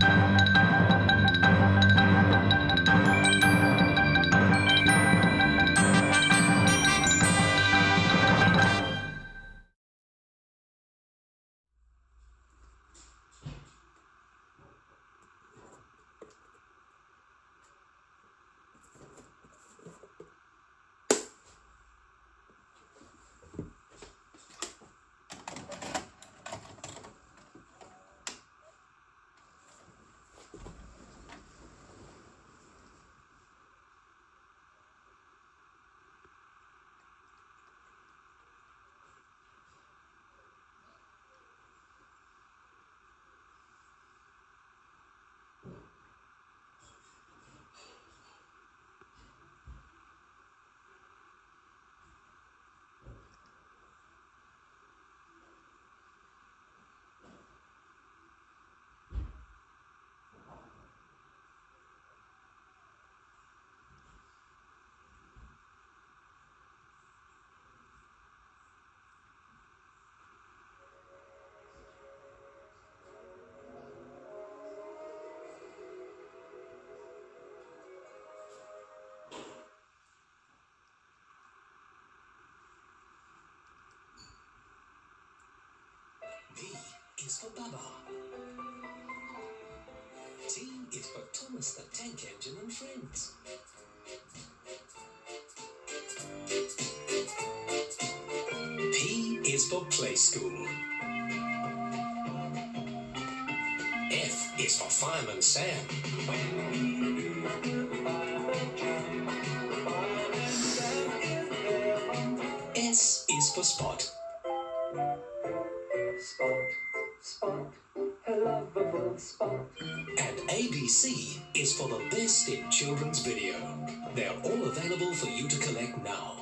B is for Babar. T is for Thomas the Tank Engine and Friends. P is for Play School. F is for Fireman Sam. S is for Spot. Spot, spot, a lovable spot. And ABC is for the best in children's video. They're all available for you to collect now.